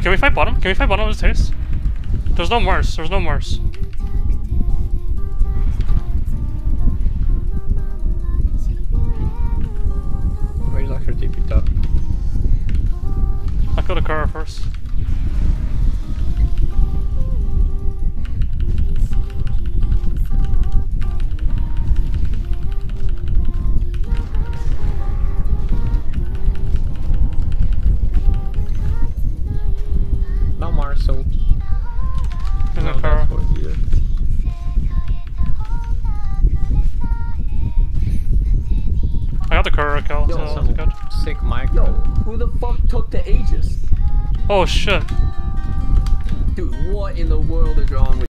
can we fight bottom? Can we fight bottom of the stairs? There's no Mars. There's no Mars. Where's actually TP top? I'll kill the car first. No so In the no, car. what either. I got the car kill, Yo, so Some that's good. sick mic. Yo, who the fuck took the Aegis? Oh shit. Dude, what in the world is wrong with